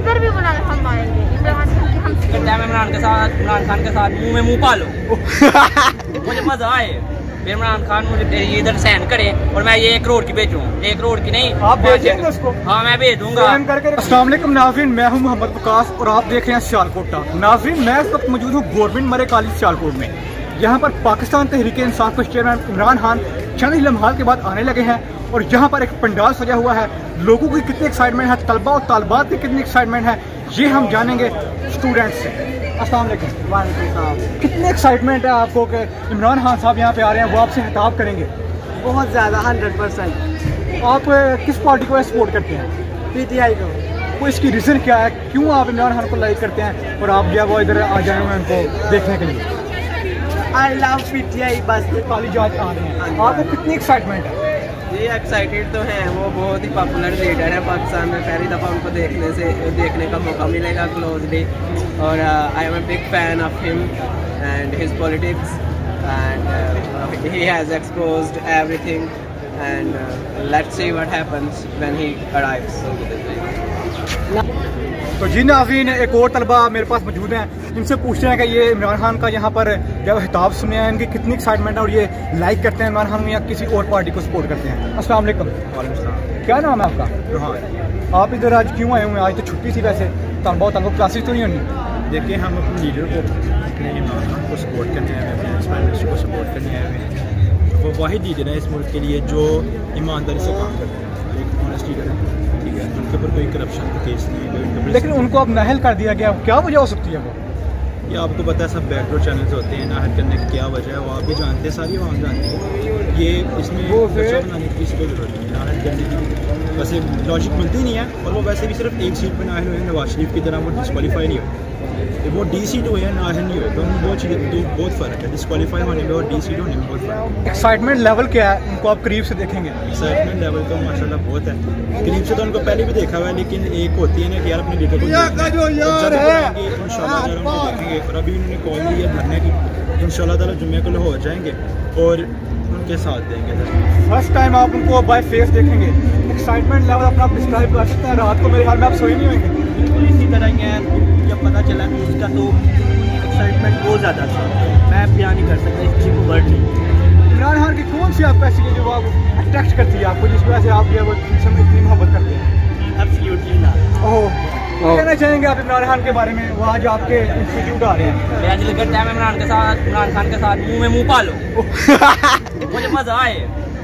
जिधर भी बुला हम आएँगे इमरान खान की हम मैं इमरान के साथ इमरान खान के साथ मुँह में मुँह पालो। मुझे मज़ा आए। फिर इमरान खान मुझे इधर सहन करे और मैं ये एक करोड़ की बेचूं। एक करोड़ की नहीं आप भेजेंगे उसको? हाँ मैं भेज दूँगा असलम नाजरीन मैं हूँ मोहम्मद वकास और आप देख रहे हैं सियालकोटा नाजरीन मैं इस वक्त मौजूद हूँ गवर्नमेंट मरे कॉलेज सियालकोट में। यहाँ पर पाकिस्तान तहरीक इंसाफ के चेयरमैन इमरान खान चंद ही लम्हात के बाद आने लगे हैं और यहाँ पर एक पंडाल सजा हुआ है। लोगों की कितनी एक्साइटमेंट है तलबा और तालबात की कितनी एक्साइटमेंट है ये हम जानेंगे स्टूडेंट से। अस्सलाम वालेकुम। कितनी एक्साइटमेंट है आपको कि इमरान खान साहब यहाँ पे आ रहे हैं वो आपसे खिताब करेंगे। बहुत ज़्यादा हंड्रेड परसेंट आप किस पार्टी को सपोर्ट करते हैं? पी टी आई को। वो इसकी रीज़न क्या है? क्यों आप इमरान खान को लाइक करते हैं? और आप जो है वो इधर आ जाए हुए हैं उनको देखने के लिए? I love P T I बस काली जात आ रहे हैं। आपको कितनी एक्साइटमेंट है? ये एक्साइटेड तो हैं वो बहुत ही पॉपुलर लीडर है पाकिस्तान में। पहली दफ़ा उनको देखने से देखने का मौका मिलेगा क्लोजली और I am a big fan of him and his politics and he has exposed everything and let's see what happens when he arrives तो जी नाजीन एक और तलबा मेरे पास मौजूद हैं। इनसे पूछते हैं कि ये इमरान खान का यहाँ पर जब खिताब सुने हैं इनकी कितनी एक्साइटमेंट है और ये लाइक करते हैं इमरान खान या किसी और पार्टी को सपोर्ट करते हैं? अस्सलाम वालेकुम। क्या नाम है आपका? आप इधर आज क्यों आए हुए हैं? आज तो छुट्टी थी वैसे। तलबा और तलबा क्लासेस तो नहीं होनी देखिए हम अपने लीडर को अपने इमरान खान को सपोर्ट करने आए हुए हैं प्राइम मिनिस्टर को सपोर्ट करने आए हुए हैं। वो वाहिद लीडर है इस मुल्क के लिए जो ईमानदारी से काम करते हैं। एक ऑनेस्ट लीडर है। ठीक है उनके ऊपर कोई करप्शन का केस नहीं। लेकिन उनको अब नहल कर दिया गया, क्या वजह हो सकती है वो? ये आपको पता है सब बैकडोर चैनल्स होते हैं नाहर करने की क्या वजह है वो आप भी जानते हैं सारी आवाम जानते हैं। ये इसमें वो फिर- बचाव बनाने की किसी को ज़रूरत नहीं है नाहर करने की वैसे लॉजिक मिलती नहीं है और वो वैसे भी सिर्फ़ एक सीट पर नाहर हुए हैं नवाज़ शरीफ की तरह वो डिस्कवालीफाई नहीं हुए तो वो डी सीट हुए हैं नाहर नहीं हुए तो उनमें बहुत चीज़ें तो बहुत फ़र्क है। डिस्कवालीफाई होने में और डी सीट होने में बहुत फ़र्क है। एक्साइटमेंट लेवल क्या है? उनको आप करीब से देखेंगे। एक्साइटमेंट लेवल तो माशाल्लाह बहुत है। करीब से तो उनको पहले भी देखा हुआ है लेकिन एक होती है ना कि यार अपने लीडर को देखना देखेंगे और अभी उन्होंने कॉल दी है धरने की। इंशाल्लाह ताला जुम्मे को लाहौर जाएँगे और उनके साथ देंगे फ़र्स्ट टाइम आप उनको बाय फेस देखेंगे। एक्साइटमेंट लेवल अपना डिस्क्राइब कर सकते हैं। रात को मेरे ख्याल में आप सोए नहीं होंगे। बिल्कुल इसी तरह ही है। जब पता चला का तो एक्साइटमेंट बहुत ज़्यादा था। मैं बयान नहीं कर सकता इस चीज़ को वर्ड नहीं। इमरान खान की कौन सी आपको ऐसी जो आप अट्रैक्ट करती है आपको जिस वजह से आप जो है वो इनसे इतनी मोहब्बत करते हैं? एब्सोल्युटली ना ओह। कहना चाहेंगे आप इमरान खान के बारे में? वो आज आपके इंस्टीट्यूट आ रहे हैं। मेरा दिल करता है इमरान के साथ इमरान खान के साथ। मुँह में मुँह पालो। मुझे मज़ा आए।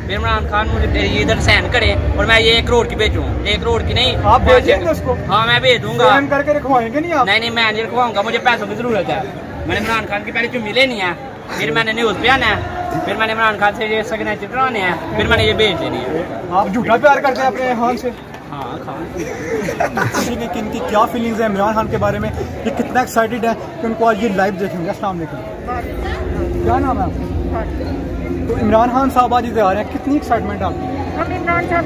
फिर इमरान खान मुझे इधर सहन करे और मैं ये एक करोड़ की बेचूं एक करोड़ की नहीं आप भेजेंगे उसको? हाँ मैं भेज दूँगा करके रखवाएँगे नहीं आप? नहीं नहीं मैं नहीं रखवाऊँगा। मुझे पैसों की ज़रूरत है। मैंने इमरान खान की पहले चुम्मी लेनी है। फिर मैंने न्यूज़ पे आना है। फिर मैंने इमरान खान से ये सिग्नेचर कराने हैं। फिर मैंने ये भेज देनी है। आप झूठा प्यार करते हैं अपने खान से। हाँ खान ने किन की क्या फीलिंग्स है इमरान खान के बारे में? ये कितना एक्साइटेड है कि उनको आज ये लाइव देखेंगे। अस्सलाम वालेकुम। क्या नाम है आपका? तो इमरान खान साहब आज इधर आ रहे हैं। कितनी एक्साइटमेंट है आपकी? हम इमरान साहब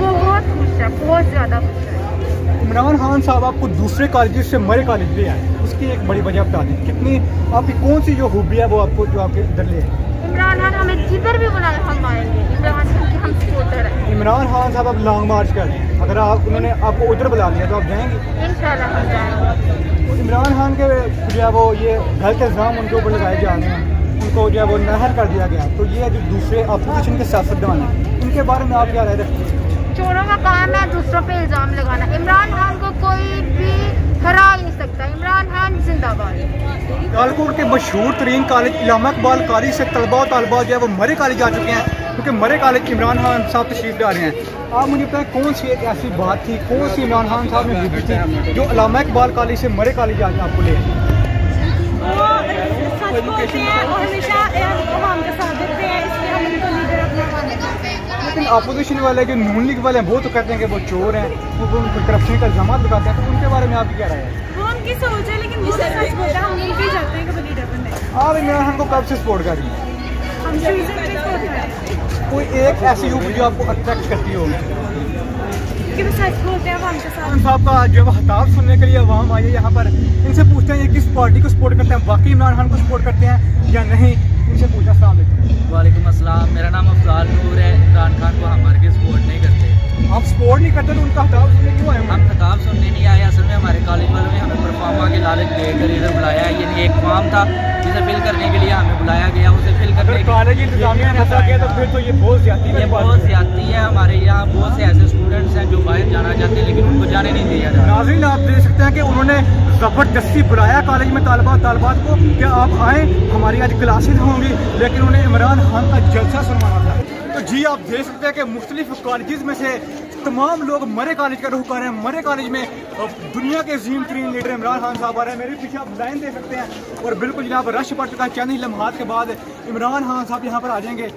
बहुत खुश है बहुत ज़्यादा खुश है। इमरान खान साहब आपको दूसरे कॉलेज से मरे कॉलेज ले आए उसकी एक बड़ी वजह बता दें। कितनी आपकी कौन सी जो खूबी है वो आपको जो आपके इधर ले आए इमरान खान हमें जिधर भी बुला हम आएँगे। इमरान खान की हम सपोर्टर हैं। इमरान खान साहब अब लॉन्ग मार्च कर रहे हैं। अगर आप उन्होंने आपको उधर बुला लिया तो आप जाएँगे? इंशाल्लाह हम जाएँगे। तो इमरान खान के जो है वो ये गलत इल्ज़ाम उनके ऊपर लगाए जा रहे हैं। उनको जो है वो नहर कर दिया गया। तो ये जो दूसरे अपोजिशन के सियासतदान हैं उनके बारे में आप क्या राय रखते हैं? चोरों का काम है दूसरों पे इल्ज़ाम लगाना इमरान खान को कोई भी हरा ही नहीं सकता इमरान खान जिंदाबाद सियालकोट के मशहूर तरीन कॉलेज इलामा इकबाल कॉलेज से तलबा तलबा जो है वो मरे कॉलेज जा चुके हैं, क्योंकि मरे कॉलेज इमरान खान साहब तशरीफ़ ला रहे हैं आप मुझे बताएँ कौन सी एक ऐसी बात थी, कौन सी इमरान खान साहब ने जीती थी जो इलामा इकबाल कॉलेज से मरे कॉलेज आज आपको ले आए? लेकिन अपोजिशन वाले जो नून लीग वाले हैं वो तो कहते हैं कि वो चोर हैं वो वो उनको करप्शन का इल्ज़ाम लगाते हैं तो उनके बारे में आप क्या राय है? वो उनकी सोच है लेकिन वो सच बोलता है हम मिलके जाते हैं कभी लीडर बनने। आप इमरान खान को कब से सपोर्ट कर रही हैं? हम सीज़न पे सपोर्ट करें कोई एक ऐसी यूथ जो आपको अट्रैक्ट करती हो? कि हैं के खान साहब का जो हताब सुनने के लिए अवाम आई है यहाँ पर। इनसे पूछते हैं ये किस पार्टी को सपोर्ट करते हैं? बाकी इमरान खान को सपोर्ट करते हैं या नहीं? इनसे पूछा सलाम वालेकुम अस्सलाम। मेरा नाम अफजाल नूर है। इमरान खान को हमारे के सपोर्ट नहीं करते। आप सपोर्ट नहीं करते तो उनका हताब सुनने क्यों आए हम खिताब सुनने नहीं आए। असल में हमारे कॉलेज वालों ने बुलाया। है ये एक फॉर्म था जिसे फिल करने के लिए हमें बुलाया गया। उसे फिल करने कॉलेज इंतजामिया ने ऐसा किया तो फिर तो ये बहुत ज़्यादा ये बहुत ज्यादती है। हमारे यहाँ बहुत से ऐसे स्टूडेंट्स हैं जो बाहर जाना चाहते हैं लेकिन उनको जाने नहीं दिया जा रहा नाजरीन आप देख सकते हैं कि उन्होंने ज़बरदस्ती बुलाया कॉलेज में तालबा तालबात को कि आप आए हमारी आज क्लासेज होंगी, लेकिन उन्हें इमरान खान का जलसा सुनवाना था। तो जी, आप देख सकते हैं कि मुख्तलिफ़ कॉलेज में से तमाम लोग मरे कॉलेज का रुख कर रहे हैं। मरे कॉलेज में दुनिया के अजीम तरीन लीडर इमरान खान साहब आ रहे हैं। मेरे पीछे आप लाइन देख सकते हैं। और बिल्कुल जनाब, रश पड़ चुका है चंद ही लम्हात के बाद। इमरान खान साहब यहाँ पर आ जाएँगे।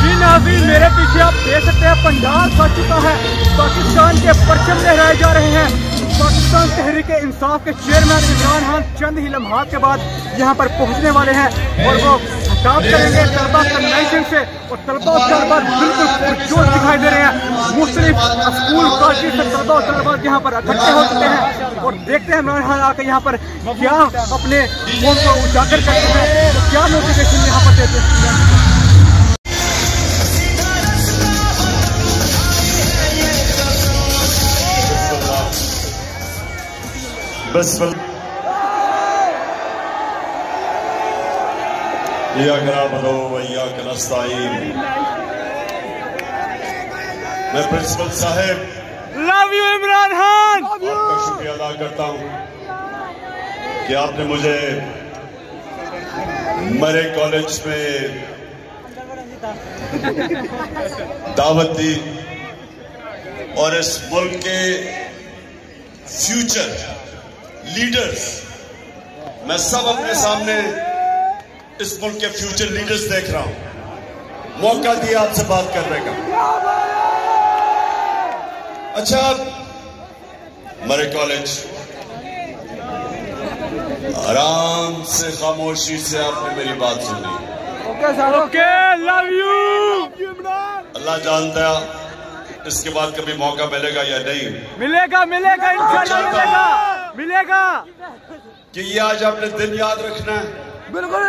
जी नाजीन मेरे पीछे आप देख सकते हैं, पंडाल सज चुका है। पाकिस्तान के परचम लहराए जा रहे हैं। पाकिस्तान तहरीक इंसाफ के चेयरमैन इमरान खान चंद ही लम्हात के बाद यहाँ पर पहुँचने वाले हैं। और वो खिताब करेंगे, तलबा कन्वेंशन से, और तलबा और तलबा बिल्कुल पुरजोश दिखाई दे रहे हैं। मुख्तलिफ़ स्कूल, कॉलेज से तलबा और तलबा यहाँ पर इकट्ठे हो चुके हैं, और देखते हैं इमरान यहाँ आकर यहाँ पर क्या अपने फ़ोन को उजागर करते हैं क्या मोटिवेशन यहाँ पर देते हैं। बिस्मिल बलो वैया मैं प्रिंसिपल साहब लव यू इमरान खान आपका शुक्रिया अदा करता हूँ कि आपने मुझे मरे कॉलेज में दावत दी और इस मुल्क के फ्यूचर लीडर्स मैं सब अपने सामने इस मुल्क के फ्यूचर लीडर्स देख रहा हूँ। मौका दिया आपसे बात करने का। अच्छा मरे कॉलेज आराम से खामोशी से आपने मेरी बात सुनी। ओके लव यू अल्लाह जानता है इसके बाद कभी मौका मिलेगा या नहीं। मिलेगा मिलेगा इंशाल्लाह मिलेगा। मिलेगा। कि ये आज आपने दिन याद रखना है। बिल्कुल।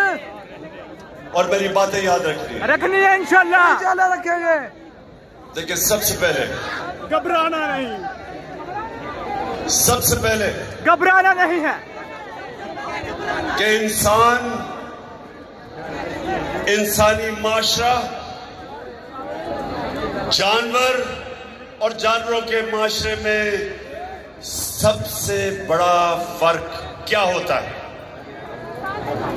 और मेरी बातें याद रखनी है रखनी है इंशाल्लाह। इंशाल्लाह रखेंगे। देखिए सबसे पहले घबराना नहीं। सबसे पहले घबराना नहीं है। कि इंसान इंसानी माशरा जानवर और जानवरों के माशरे में सबसे बड़ा फ़र्क क्या होता है?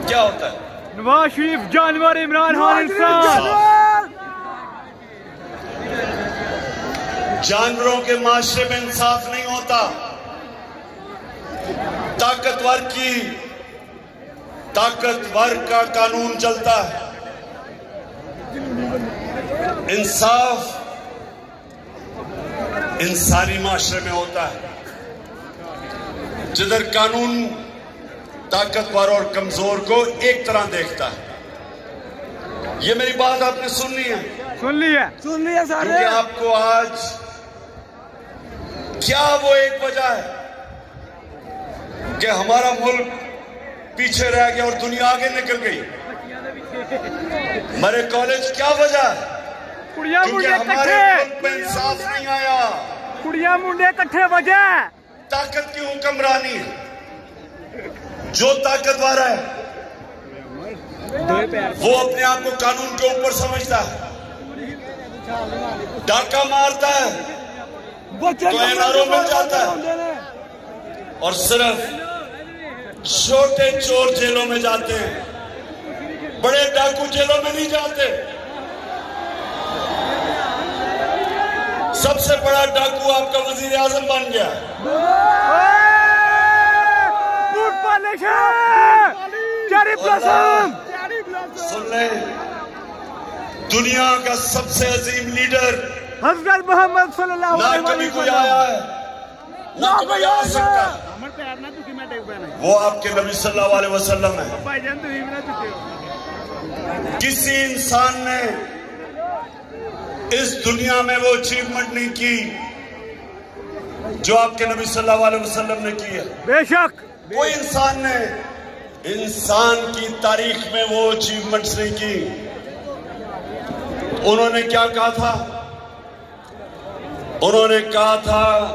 क्या होता है? नवाज़ शरीफ जानवर इमरान खान इंसान जानवरों के माशरे में इंसाफ नहीं होता। ताकतवर की ताकतवर का कानून चलता है। इंसाफ इंसानी माशरे में होता है। जिधर कानून ताकतवर और कमज़ोर को एक तरह देखता है। ये मेरी बात आपने सुननी है? सुन लिया सुन लिया क्योंकि आपको आज क्या वो एक वजह है कि हमारा मुल्क पीछे रह गया और दुनिया आगे निकल गई। हमारे कॉलेज क्या वजह है? कुड़िया क्योंकि मुंडे हमारे मुल्क में इंसाफ नहीं आया। कुड़िया मुंडे कट्ठे वजह। ताकत की हुक्मरानी है। जो ताकतवर है वो अपने आप को कानून के ऊपर समझता है। डाका मारता है तो एनआरओ मिल जाता है। और सिर्फ़ छोटे चोर जेलों में जाते हैं बड़े डाकू जेलों में नहीं जाते। सबसे बड़ा डाकू आपका वज़ीर आज़म बन गया। पॉलिश चेरी ब्लॉसम सुन ले। दुनिया का सबसे अजीम लीडर हज़रत मोहम्मद सल्लल्लाहु ना अलैहि कभी कोई वसल्लम। आया है ना कभी आ सकता है। वो आपके नबी सल्लल्लाहु अलैहि वसल्लम है। किसी इंसान ने इस दुनिया में वो अचीवमेंट नहीं की जो आपके नबी सल्लल्लाहु अलैहि वसल्लम ने की है। बेशक। कोई इंसान ने इंसान की तारीख में वो अचीवमेंट्स नहीं की। उन्होंने क्या कहा था? उन्होंने कहा था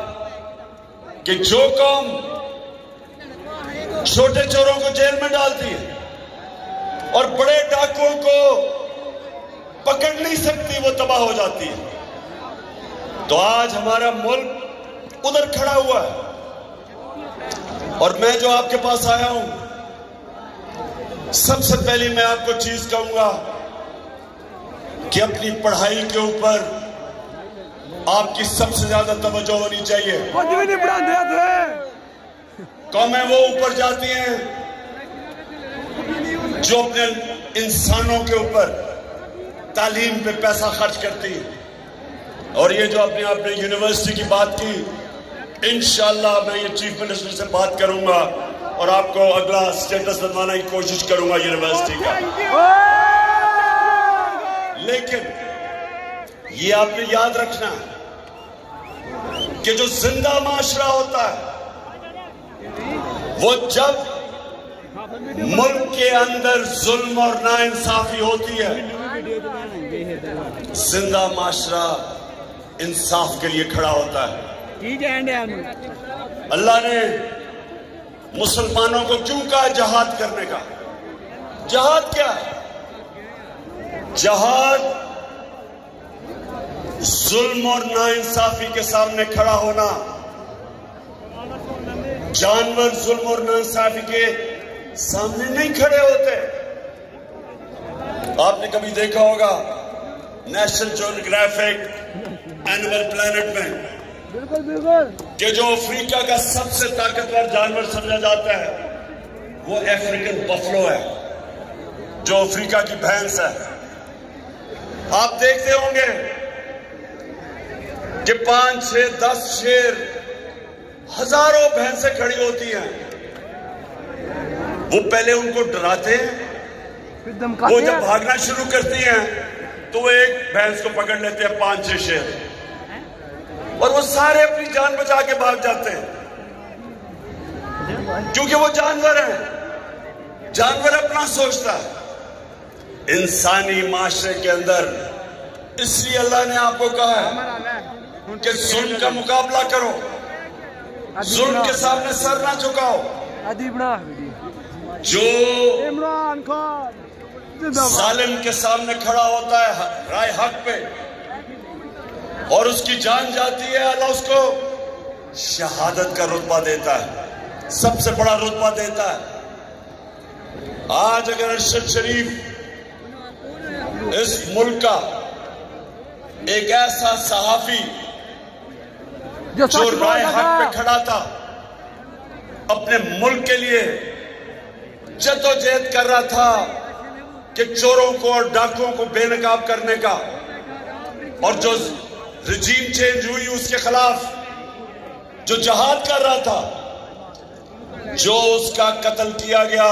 कि जो कौम छोटे चोरों को जेल में डालती है और बड़े डाकुओं को पकड़ नहीं सकती, वो तबाह हो जाती है। तो आज हमारा मुल्क उधर खड़ा हुआ है। और मैं जो आपके पास आया हूँ, सबसे पहले मैं आपको चीज़ कहूँगा कि अपनी पढ़ाई के ऊपर आपकी सबसे ज़्यादा तवज्जो होनी चाहिए। कौमें वो ऊपर जाती हैं जो अपने इंसानों के ऊपर तालीम पे पैसा खर्च करती है। और ये जो अपने आपने यूनिवर्सिटी की बात की इनशाला मैं ये चीफ मिनिस्टर से बात करूँगा और आपको अगला स्टेटस बनवाने की कोशिश करूँगा यूनिवर्सिटी का। लेकिन ये आपने याद रखना कि जो ज़िंदा माशरा होता है, वो जब मुल्क के अंदर जुल्म और नाइंसाफी होती है, ज़िंदा माशरा इंसाफ के लिए खड़ा होता है। अल्लाह ने मुसलमानों को क्यों कहा जहाद करने का? जहाद क्या जहाद जुल्म और नाइंसाफी के सामने खड़ा होना, जानवर जुल्म और नाइंसाफी के सामने नहीं खड़े होते। आपने कभी देखा होगा, नेशनल जोग्राफिक एनिमल प्लेनेट में कि जो अफ्रीका का सबसे ताकतवर जानवर समझा जाता है वो अफ्रीकन बफलो है जो अफ्रीका की भैंस है। आप देखते होंगे कि पाँच छह दस शेर हज़ारों भैंसें खड़ी होती हैं। वो पहले उनको डराते हैं वो जब भागना शुरू करती हैं तो वो एक भैंस को पकड़ लेते हैं पाँच छह शेर। और वो सारे अपनी जान बचा के भाग जाते हैं। क्योंकि वो जानवर है। जानवर अपना सोचता है। इंसानी माशरे के अंदर इसलिए अल्लाह ने आपको कहा है कि जुल्म का मुकाबला करो। जुल्म के सामने सर ना झुकाओ। जो इमरान खान जालिम के सामने खड़ा होता है राय हक पे और उसकी जान जाती है अल्लाह उसको शहादत का रुतबा देता है। सबसे बड़ा रुतबा देता है। आज अगर अरशद शरीफ इस मुल्क का एक ऐसा सहाफी जो जो राय हक पे खड़ा था अपने मुल्क के लिए जद्दोजहद कर रहा था कि चोरों को और डाकुओं को बेनकाब करने का और जो रजीम चेंज हुई उसके खिलाफ, जो जहाद कर रहा था, जो उसका कत्ल किया गया,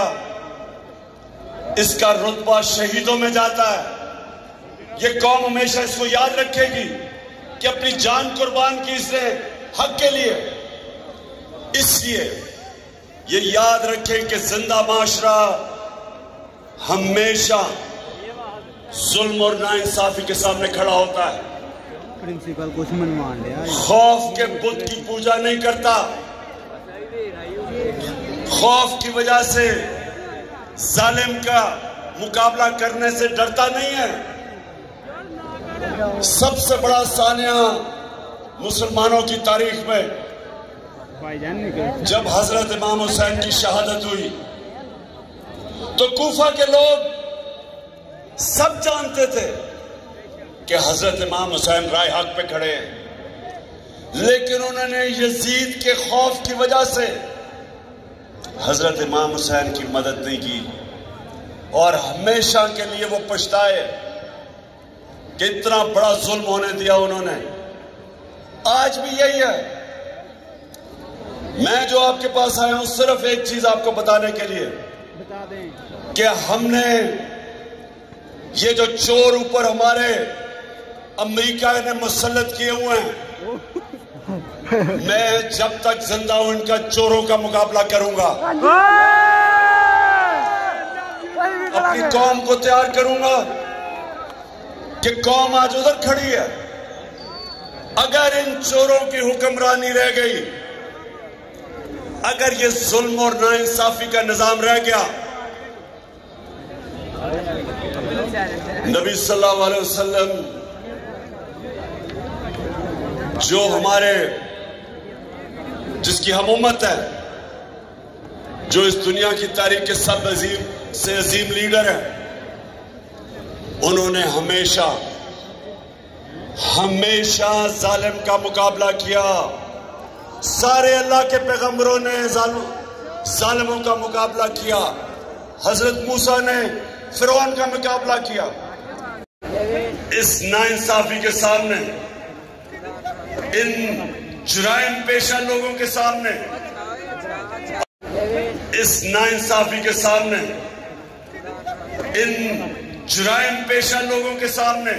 इसका रुतबा शहीदों में जाता है। ये कौम हमेशा इसको याद रखेगी कि अपनी जान कुर्बान की इसने हक के लिए। इसलिए ये याद रखें कि ज़िंदा माशरा हमेशा जुल्म और नाइंसाफी के सामने खड़ा होता है। प्रिंसिपल कुछ मनमान लिया। खौफ के बुद्ध की पूजा नहीं करता। खौफ की वजह से जालिम का मुकाबला करने से डरता नहीं है। सबसे बड़ा सानिया मुसलमानों की तारीख में जब हज़रत इमाम हुसैन की शहादत हुई तो कूफा के लोग सब जानते थे कि हज़रत इमाम हुसैन राय हक पे खड़े हैं। लेकिन उन्होंने यजीद के खौफ की वजह से हज़रत इमाम हुसैन की मदद नहीं की। और हमेशा के लिए वो पछताए कि इतना बड़ा जुल्म होने दिया उन्होंने। आज भी यही है। मैं जो आपके पास आया हूँ सिर्फ़ एक चीज़ आपको बताने के लिए बता दें। कि हमने ये जो चोर ऊपर हमारे अमेरिका ने मुसलत किए हुए हैं। मैं जब तक ज़िंदा हूँ, इनका चोरों का मुकाबला करूँगा। अपनी कौम को तैयार करूँगा कि कौम आज उधर खड़ी है। अगर इन चोरों की हुक्मरानी रह गई, अगर ये जुल्म और नाइंसाफी का निज़ाम रह गया, नबी सल्लल्लाहु अलैहि वसल्लम जो हमारे, जिसकी हम उम्मत है, जो इस दुनिया की तारीख के सब अजीम से अजीम लीडर है, उन्होंने हमेशा हमेशा जालिम का मुकाबला किया। सारे अल्लाह के पैगंबरों ने जालिमों का मुकाबला किया। हज़रत मूसा ने फिरौन का मुकाबला किया। इस नाइंसाफी के सामने इन जुराइम पेशा लोगों के सामने। इस नाइंसाफी के सामने। इन जुराइम पेशा लोगों के सामने।